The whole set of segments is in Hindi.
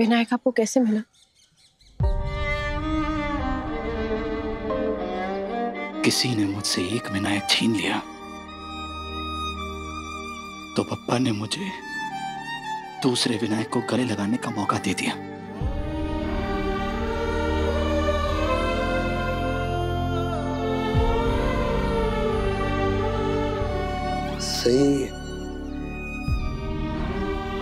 विनायक आपको कैसे मिला? किसी ने मुझसे एक विनायक छीन लिया। तो पप्पा ने मुझे दूसरे विनायक को गले लगाने का मौका दे दिया। सही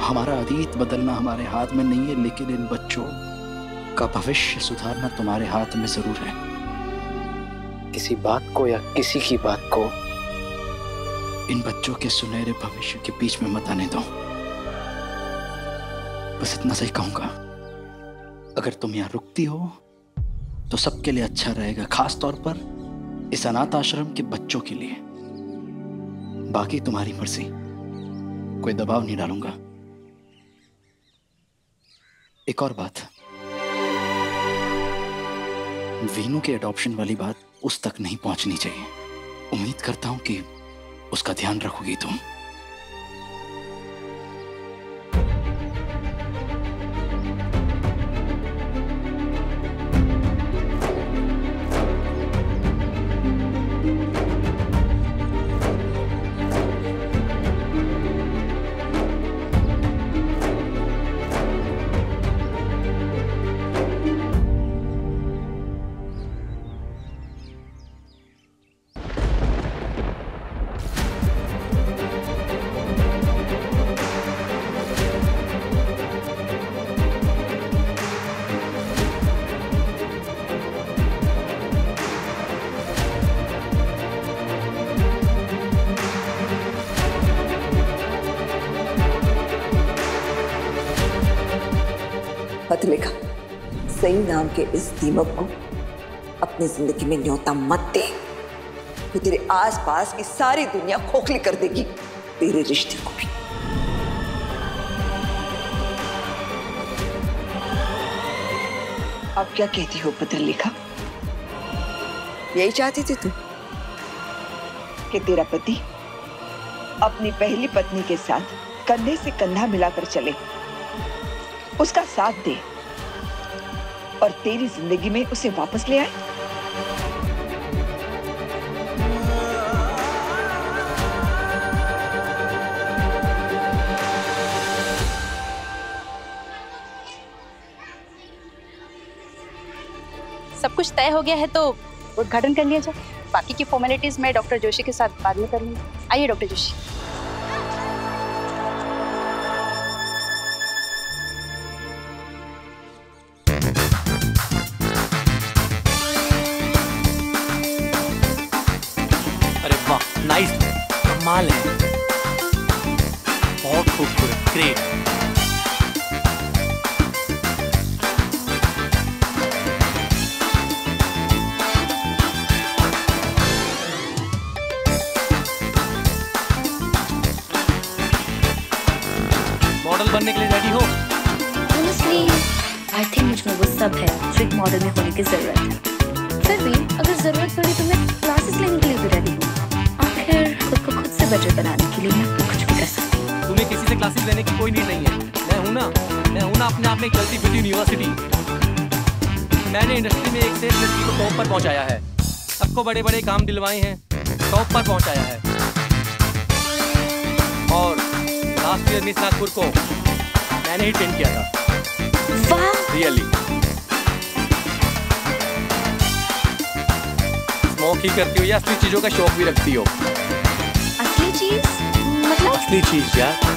हमारा अतीत बदलना हमारे हाथ में नहीं है, लेकिन इन बच्चों का भविष्य सुधारना तुम्हारे हाथ में ज़रूर है। किसी बात को या किसी की बात को इन बच्चों के सुनहरे भविष्य के बीच में मत आने दो। बस इतना सही कहूँगा, अगर तुम यहाँ रुकती हो तो सबके लिए अच्छा रहेगा खास तौर पर इस अनाथ आश्रम के बच्चों के लिए। बाकी तुम्हारी मर्ज़ी, कोई दबाव नहीं डालूँगा। एक और बात। वीनू के अडॉप्शन वाली बात उस तक नहीं पहुंचनी चाहिए। उम्मीद करता हूँ कि उसका ध्यान रखोगी तुम। सही नाम के इस दीमक को अपनी ज़िंदगी में न्योता मत दे। वो तेरे आसपास की सारी दुनिया खोखली कर देगी, तेरे रिश्ते को भी। अब क्या कहती हो, पत्र लिखा? यही चाहती थी तू कि तेरा पति अपनी पहली पत्नी के साथ कंधे से कंधा मिलाकर चले। उसका साथ दे। और तेरी ज़िंदगी में उसे वापस ले आए। सब कुछ तय हो गया है तो उद्घाटन कर लिया जाए। बाकी की फॉर्मेलिटीज मैं डॉक्टर जोशी के साथ बाद में कर लूँगी। आइए डॉक्टर जोशी। कमाल है। बहुत खूबसूरत ग्रेट मॉडल बनने के लिए रेडी हो? Honestly, I think मुझमें वो सब है जो एक मॉडल में होने की ज़रूरत है। फिर भी अगर ज़रूरत पड़ी तो मैं क्लासेस लेने के लिए भी रेडी हूँ को बेटर बनाने के लिए मैं कुछ भी कर सकती हूँ। तुम्हें किसी से क्लासेस लेने की कोई नीड नहीं है। मैं हूँ ना मैं हूँ ना अपने आप में चलती फिरती यूनिवर्सिटी मैंने इंडस्ट्री में एक से लड़की को टॉप पर पहुँचाया है। सबको बड़े बड़े काम दिलवाए हैं टॉप पर पहुँचाया है। और लास्ट ईयर मिस नागपुर को मैंने ही ट्रेन किया था। रियली स्मोक ही करती हो या असली चीज़ों का शौक भी रखती हो। चीज़ मतलब असली चीज़ यार है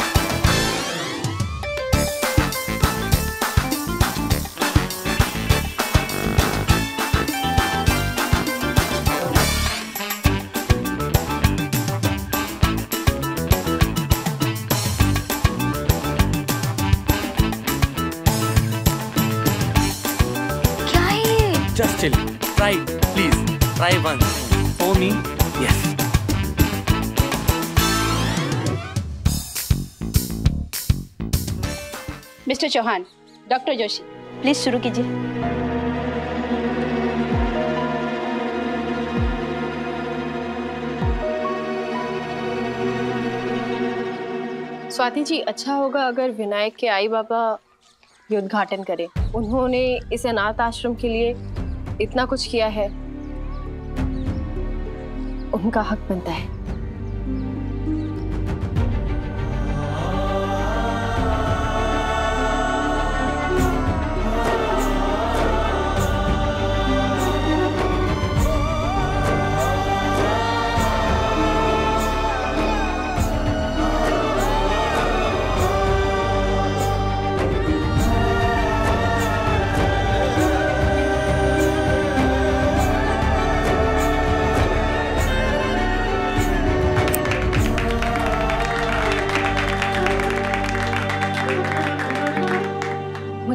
Just chill. Try please. Try once. For me, mister Chauhan, doctor Joshi, please शुरू कीजिए। स्वाति जी अच्छा होगा अगर विनायक के आई बाबा ये उद्घाटन करें। उन्होंने इस अनाथ आश्रम के लिए इतना कुछ किया है। उनका हक बनता है।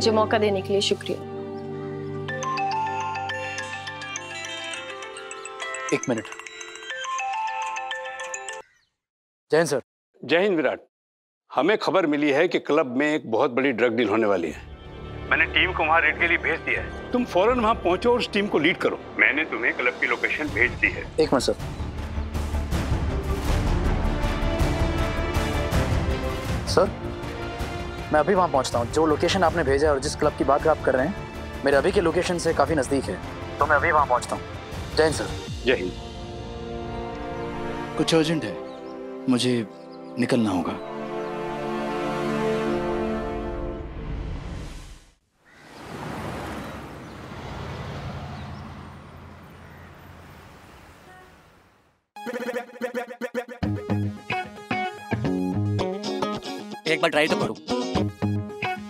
मुझे मौका देने के लिए शुक्रिया। एक मिनट। जैन सर। जय हिंद विराट। हमें खबर मिली है कि क्लब में एक बहुत बड़ी ड्रग डील होने वाली है। मैंने टीम को वहाँ रेड के लिए भेज दिया है। तुम फ़ौरन वहाँ पहुंचो और उस टीम को लीड करो। मैंने तुम्हें क्लब की लोकेशन भेज दी है। एक मिनट सर। सर? मैं अभी वहाँ पहुँचता हूँ। जो लोकेशन आपने भेजा है और जिस क्लब की बात आप कर रहे हैं मेरे अभी के लोकेशन से काफ़ी नज़दीक है। तो मैं अभी वहाँ पहुँचता हूँ। जैन सर। जय हिंद कुछ अर्जेंट है। मुझे निकलना होगा। एक बार ट्राई तो करो।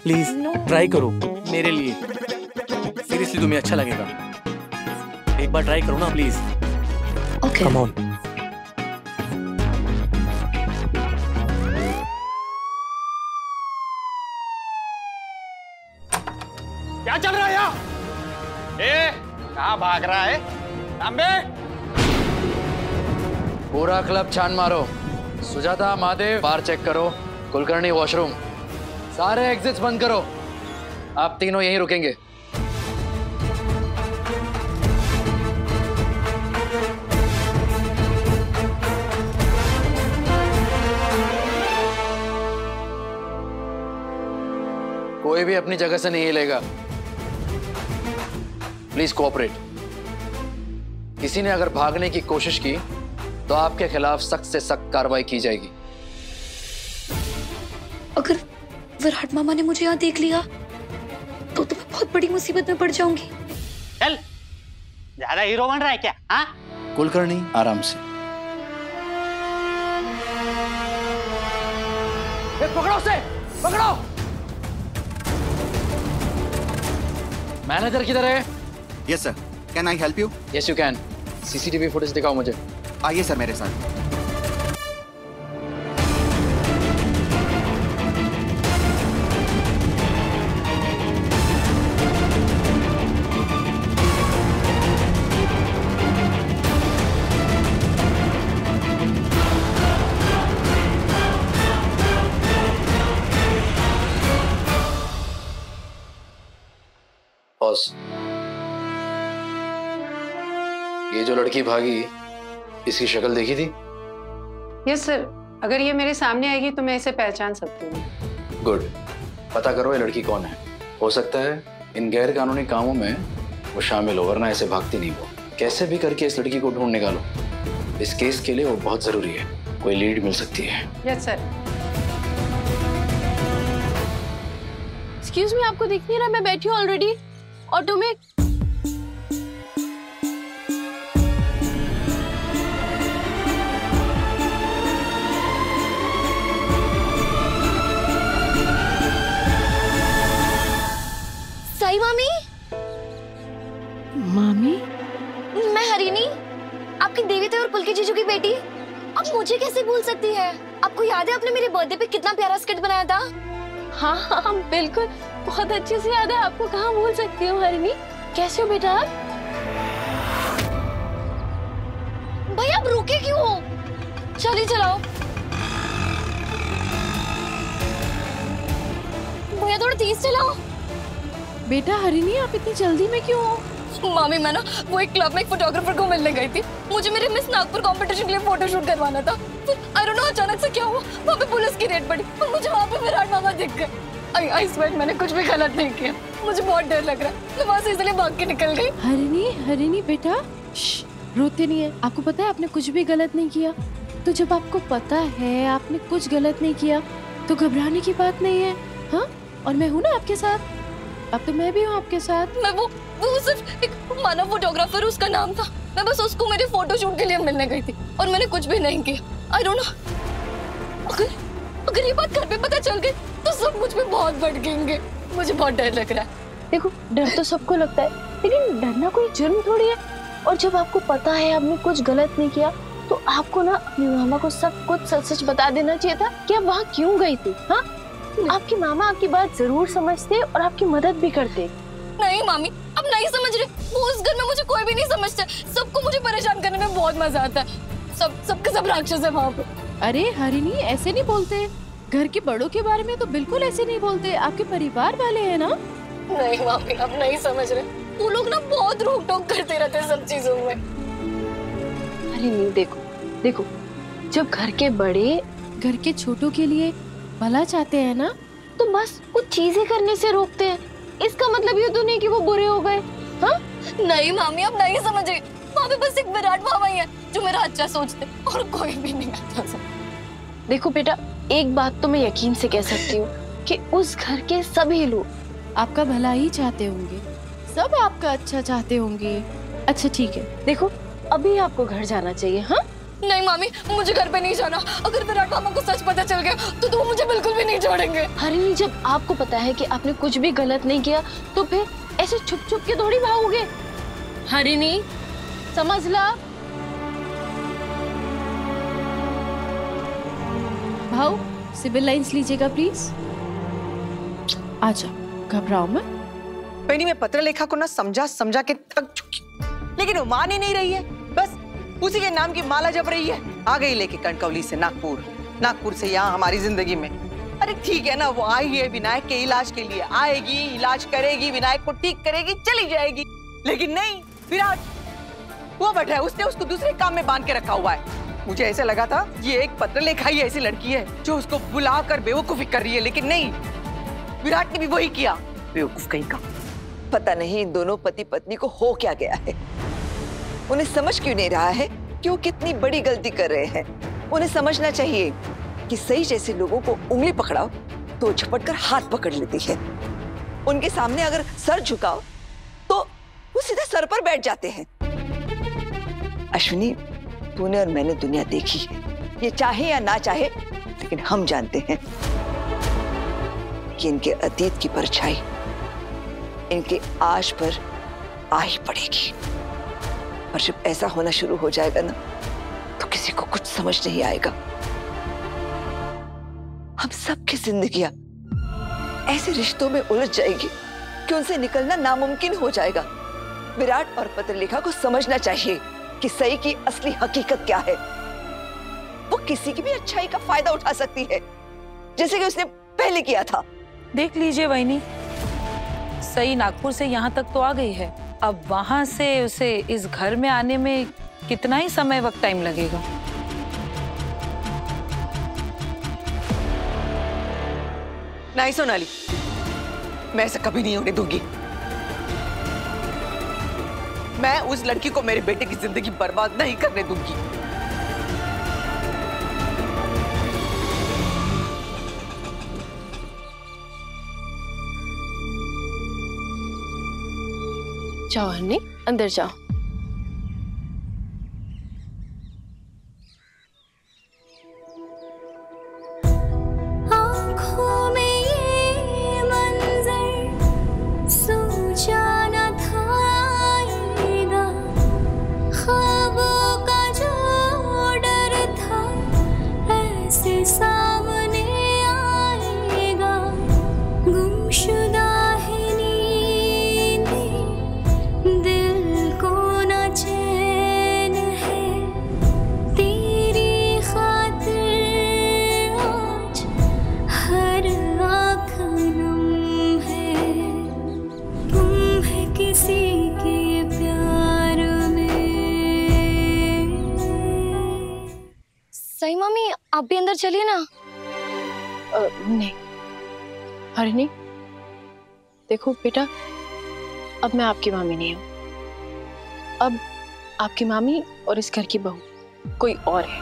प्लीज़ ट्राई करो मेरे लिए। सीरियसली तुम्हें अच्छा लगेगा। एक बार ट्राई करो ना प्लीज़ ओके कम ऑन क्या चल रहा है यहाँ? ए कहाँ भाग रहा है? तांबे? पूरा क्लब छान मारो। सुजाता महादेव बार चेक करो। कुलकर्णी वॉशरूम सारे एग्जिट्स बंद करो। आप तीनों यहीं रुकेंगे। कोई भी अपनी जगह से नहीं हिलेगा। प्लीज़ कोऑपरेट किसी ने अगर भागने की कोशिश की तो आपके खिलाफ सख्त से सख्त कार्रवाई की जाएगी। अगर विराट मामा ने मुझे यहाँ देख लिया तो तो मैं बहुत बड़ी मुसीबत में पड़ जाऊँगी। चल ज़्यादा हीरो बन रहा है क्या हाँ? कुलकर्णी आराम से। ए, पकड़ो उसे पकड़ो। मैनेजर किधर है? Yes sir can I help you yes you can CCTV footage दिखाओ मुझे। आइए सर मेरे साथ। पॉज ये जो लड़की भागी इसकी शक्ल देखी थी? यस सर अगर ये मेरे सामने आएगी तो मैं इसे पहचान सकती हूँ। गुड पता करो ये लड़की कौन है। हो सकता है इन गैर कानूनी कामों में वो शामिल हो वरना ऐसे भागती नहीं वो कैसे भी करके इस लड़की को ढूंढ निकालो। इस केस के लिए वो बहुत ज़रूरी है। कोई लीड मिल सकती है। यस सर एक्सक्यूज मी आपको दिख नहीं रहा मैं बैठी हूँ ऑलरेडी ऑटो में साई मामी? मामी? मैं हरिनी आपकी देवी और पुलके जीजू की बेटी। अब मुझे कैसे भूल सकती है? आपको याद है आपने मेरे बर्थडे पे कितना प्यारा स्किट बनाया था? हाँ हाँ बिल्कुल। बहुत अच्छे से याद है आपको कहाँ भूल सकती हूँ हरिणी? कैसे हो बेटा आप? भाई आप रुके क्यों हो? चलिए चलाओ। भैया थोड़ा तेज चलाओ। बेटा हरिणी आप इतनी जल्दी में क्यों हो? मामी मैं ना वो एक क्लब में एक फोटोग्राफर को मिलने गई थी। मुझे मेरे मिस नागपुर कंपटीशन के लिए फ़ोटो शूट करवाना था। फिर नो अचानक से क्या हुआ? वहाँ पे पुलिस की रेड पड़ी और मुझे वहाँ पे विराट मामा दिख गए। आई आई स्वेट मैंने कुछ भी गलत नहीं किया। मुझे बहुत डर लग रहा है। मैं वहाँ से इसलिए भाग के निकल गई। हरिणी हरिणी बेटा रोते नहीं है। आपको पता है आपने कुछ भी गलत नहीं किया। तो जब आपको पता है आपने कुछ गलत नहीं किया तो घबराने की बात नहीं है हाँ? और मैं हूँ ना आपके साथ? अब तो मैं भी हूँ आपके साथ। मैं वो वो सिर्फ़ एक मानव फोटोग्राफर उसका नाम था। मैं बस उसको मेरे फ़ोटो शूट के लिए मिलने गई थी। और मैंने कुछ भी नहीं किया। आई डोंट नो अगर अगर ये बात घर पे पता चल गई तो सब मुझ पे बहुत भड़केंगे मुझे बहुत डर लग रहा है। देखो, डर तो सबको लगता है, लेकिन डरना कोई जुर्म थोड़ी है। और जब आपको पता है आपने कुछ गलत नहीं किया तो आपको ना अपनी मामा को सब कुछ सच सच बता देना चाहिए था कि आप वहाँ क्यों गई थी हाँ? आपकी मामा आपकी बात ज़रूर समझते और आपकी मदद भी करते। नहीं, मामी अब नहीं समझ रहे। वो उस घर में मुझे कोई भी नहीं समझता। सबको मुझे परेशान करने में बहुत मज़ा आता है। सब, सबके सब राक्षस है वहाँ पे। अरे हरिनी ऐसे नहीं बोलते। घर के बड़ों के बारे में तो बिल्कुल ऐसे नहीं बोलते। आपके परिवार वाले हैं ना? नहीं मामी अब नहीं समझ रहे। वो लोग ना बहुत रोक टोक करते रहते सब चीज़ों में। अरे नहीं देखो देखो जब घर के बड़े घर के छोटों के लिए भला चाहते हैं ना? तो बस कुछ चीज़ें करने से रोकते हैं। इसका मतलब ये तो नहीं कि वो बुरे हो गए हाँ? नहीं मामी अब नहीं समझ। रही वहाँ पे बस एक विराट मामा ही है जो मेरा अच्छा सोचते। और कोई भी नहीं अच्छा सोचता देखो बेटा एक बात तो मैं यकीन से कह सकती हूँ कि उस घर के सभी लोग आपका भला ही चाहते होंगे। सब आपका अच्छा चाहते होंगे। अच्छा ठीक है। देखो अभी आपको घर जाना चाहिए हाँ? नहीं मामी मुझे घर पे नहीं जाना। अगर विराट मामा को सच पता चल गया तो तो वो मुझे बिल्कुल भी नहीं छोड़ेंगे। हरिणी जब आपको पता है कि आपने कुछ भी गलत नहीं किया तो फिर ऐसे छुप छुप के थोड़ी भागोगे? हरिणी समझ ला भाऊ, सिविल लाइंस लीजिएगा प्लीज़। आ जाओ घबराओ मत। बहनी मैं पत्र लेखा को ना समझा समझा के थक चुकी लेकिन वो मान ही नहीं रही है। बस, उसी के नाम की माला जप रही है। आ गई लेके कणकवली से नागपुर। नागपुर से यहाँ हमारी ज़िंदगी में। अरे ठीक है ना, वो आई है विनायक के इलाज के लिए। आएगी, इलाज करेगी, विनायक को ठीक करेगी, चली जाएगी। लेकिन नहीं, विराट। वो बैठा है, उसने उसको दूसरे काम में बाँध के रखा हुआ है। मुझे ऐसा लगा था ये एक पत्र लेखा ही, ऐसी लड़की है, जो उसको बुला कर बेवकूफ़ी कर रही है, लेकिन नहीं। विराट ने भी वही किया। बेवकूफ़ कहीं का? पता नहीं इन दोनों पति पत्नी को हो क्या गया है। उन्हें समझ क्यों नहीं रहा है कि वो कितनी बड़ी गलती कर रहे हैं? उन्हें समझना चाहिए कि सही जैसे लोगों को उंगली पकड़ाओ तो झपट कर हाथ पकड़ लेती है। उनके सामने अगर सर झुकाओ तो वो सीधे सर पर बैठ जाते हैं। अश्विनी, तूने और मैंने दुनिया देखी है। ये चाहे या ना चाहे, लेकिन हम जानते हैं कि इनके अतीत की परछाई इनके आज पर आ ही पड़ेगी। और जब ऐसा होना शुरू हो जाएगा ना तो किसी को कुछ समझ नहीं आएगा। हम सबकी जिंदगियाँ ऐसे रिश्तों में उलझ जाएगी कि उनसे निकलना नामुमकिन हो जाएगा। विराट और पत्रलेखा को समझना चाहिए। कि सही की असली हकीकत क्या है? वो किसी की भी अच्छाई का फ़ायदा उठा सकती है जैसे कि उसने पहले किया था। देख लीजिए वहीनी सही नागपुर से यहाँ तक तो आ गई है। अब वहाँ से उसे इस घर में आने में कितना ही समय वक्त टाइम लगेगा। नहीं सोनाली मैं ऐसा कभी नहीं होने दूँगी। मैं उस लड़की को मेरे बेटे की ज़िंदगी बर्बाद नहीं करने दूँगी। जाओ अंदर जाओ। नहीं। हरिणी देखो बेटा अब मैं आपकी मामी नहीं हूँ। अब आपकी मामी और इस घर की बहू कोई और है।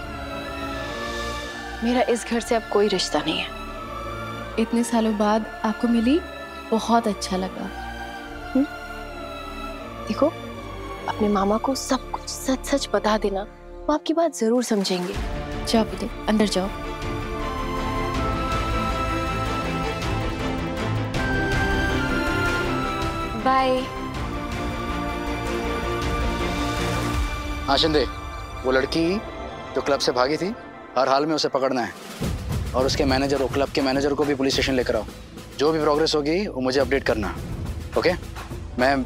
मेरा इस घर से अब कोई रिश्ता नहीं है। इतने सालों बाद आपको मिली बहुत अच्छा लगा। हम्म? देखो अपने मामा को सब कुछ सच सच बता देना वो आपकी बात ज़रूर समझेंगे। जाओ बेटे अंदर जाओ। बाय हाँ शिंदे, वो लड़की जो क्लब से भागी थी, हर हाल में उसे पकड़ना है। और उसके मैनेजर और क्लब के मैनेजर को भी पुलिस स्टेशन लेकर आओ। जो भी प्रोग्रेस होगी, वो मुझे अपडेट करना। ओके? मैं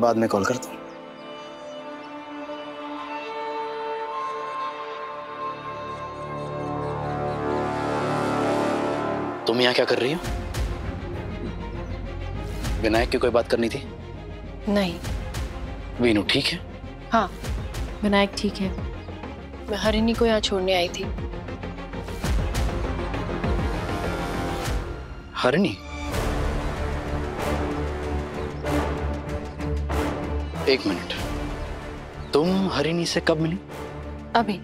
बाद में कॉल करता हूँ। तुम यहाँ क्या कर रही हो? विनायक की कोई बात करनी थी? नहीं। वीनू ठीक है? हाँ विनायक ठीक है। मैं हरिणी को यहाँ छोड़ने आई थी। हरिणी एक मिनट। तुम हरिणी से कब मिली? अभी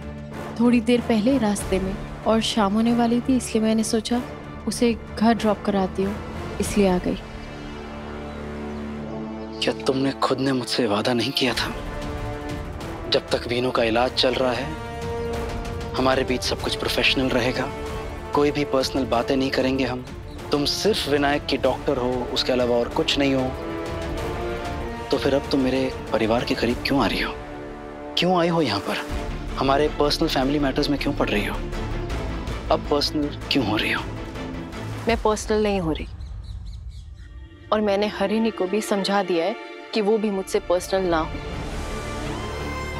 थोड़ी देर पहले रास्ते में और शाम होने वाली थी इसलिए मैंने सोचा उसे घर ड्रॉप कराती हूँ इसलिए आ गई। क्या तुमने खुद ने मुझसे वादा नहीं किया था? जब तक वीनू का इलाज चल रहा है, हमारे बीच सब कुछ प्रोफेशनल रहेगा। कोई भी पर्सनल बातें नहीं करेंगे हम। तुम सिर्फ़ विनायक की डॉक्टर हो, उसके अलावा और कुछ नहीं हो। तो फिर अब तुम मेरे परिवार के करीब क्यों आ रही हो? क्यों आई हो यहाँ पर? हमारे पर्सनल फैमिली मैटर्स में क्यों पढ़ रही हो? अब पर्सनल क्यों हो रही हो? मैं पर्सनल नहीं हो रही। और मैंने हरिणी को भी समझा दिया है कि वो भी मुझसे पर्सनल ना हो।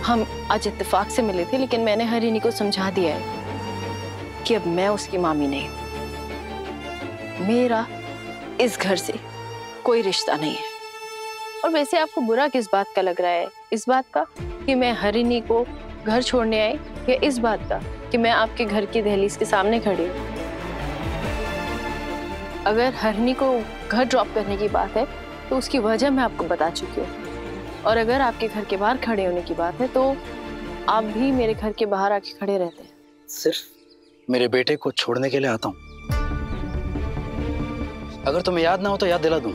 हम आज इत्तेफाक से मिले थे, लेकिन मैंने हरिणी को समझा दिया है कि अब मैं उसकी मामी नहीं मेरा इस घर से कोई रिश्ता नहीं है। और वैसे आपको बुरा किस बात का लग रहा है? इस बात का कि मैं हरिणी को घर छोड़ने आई, या इस बात का कि मैं आपके घर की दहलीज के सामने खड़ी अगर हरनी को घर ड्रॉप करने की बात है तो उसकी वजह मैं आपको बता चुकी हूँ। और अगर आपके घर के बाहर खड़े होने की बात है तो आप भी मेरे घर के बाहर आके खड़े रहते हैं। सिर्फ़ मेरे बेटे को छोड़ने के लिए आता हूँ। अगर तुम्हें याद ना हो तो याद दिला दूँ।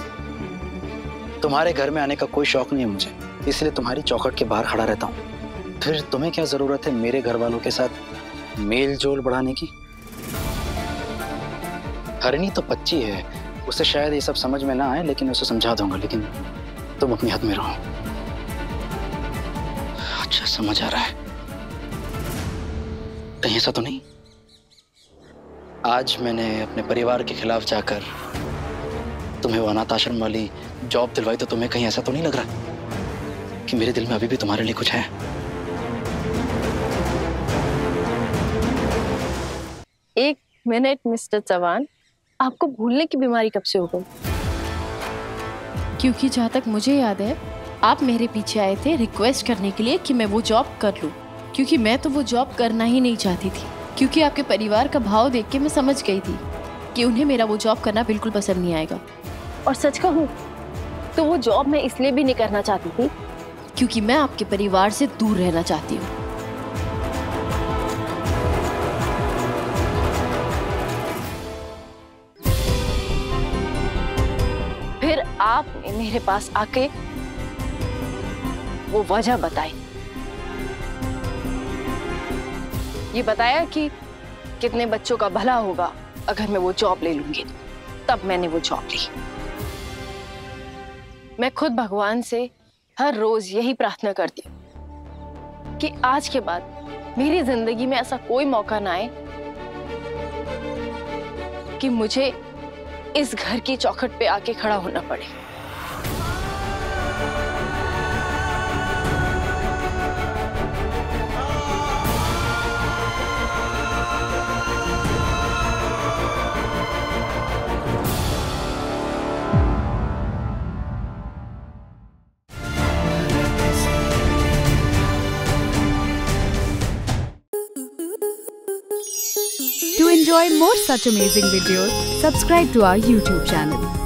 तुम्हारे घर में आने का कोई शौक नहीं है मुझे, इसलिए तुम्हारी चौखट के बाहर खड़ा रहता हूँ। फिर तुम्हें क्या ज़रूरत है मेरे घर वालों के साथ मेल जोल बढ़ाने की? हरणी तो बच्ची है उसे शायद ये सब समझ में ना आए, लेकिन उसे समझा दूँगा, लेकिन तुम अपनी हद में रहो। अच्छा समझ आ रहा है। कहीं ऐसा तो नहीं? आज मैंने अपने परिवार के खिलाफ जाकर तुम्हें वो अनाथ आश्रम वाली जॉब दिलवाई तो तुम्हें कहीं ऐसा तो नहीं लग रहा कि मेरे दिल में अभी भी तुम्हारे लिए कुछ है? एक मिनट, मिस्टर चौहान आपको भूलने की बीमारी कब से हो गई? क्योंकि जहाँ तक मुझे याद है आप मेरे पीछे आए थे रिक्वेस्ट करने के लिए कि मैं वो जॉब कर लूँ। क्योंकि मैं तो वो जॉब करना ही नहीं चाहती थी। क्योंकि आपके परिवार का भाव देख के मैं समझ गई थी कि उन्हें मेरा वो जॉब करना बिल्कुल पसंद नहीं आएगा। और सच कहूँ तो वो जॉब मैं इसलिए भी नहीं करना चाहती थी? क्योंकि मैं आपके परिवार से दूर रहना चाहती हूँ। आपने मेरे पास आके वो वजह बताई ये बताया कि कितने बच्चों का भला होगा अगर मैं वो जॉब ले लूँगी। तब मैंने वो जॉब ली। मैं खुद भगवान से हर रोज यही प्रार्थना करती हूँ कि आज के बाद मेरी ज़िंदगी में ऐसा कोई मौका ना आए कि मुझे इस घर की चौखट पे आके खड़ा होना पड़े। More such amazing videos, subscribe to our YouTube channel.